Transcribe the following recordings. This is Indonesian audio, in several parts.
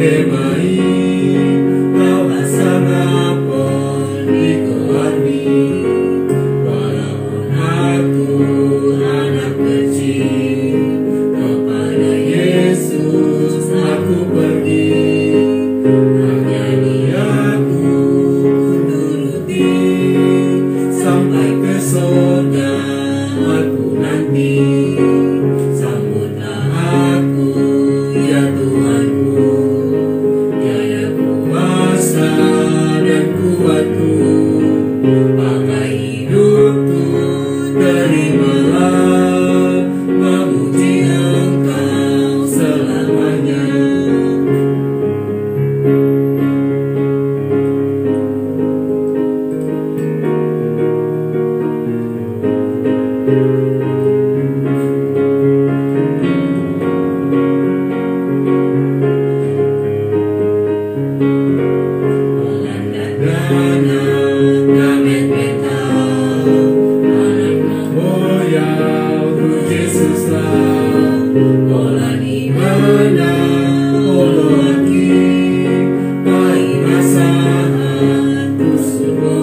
Amen.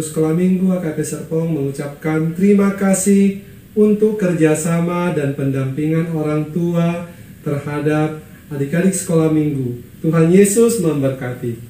Pengurus Kelaminggu AKP Serpong mengucapkan terima kasih untuk kerjasama dan pendampingan orang tua terhadap adik-adik sekolah minggu. Tuhan Yesus memberkati.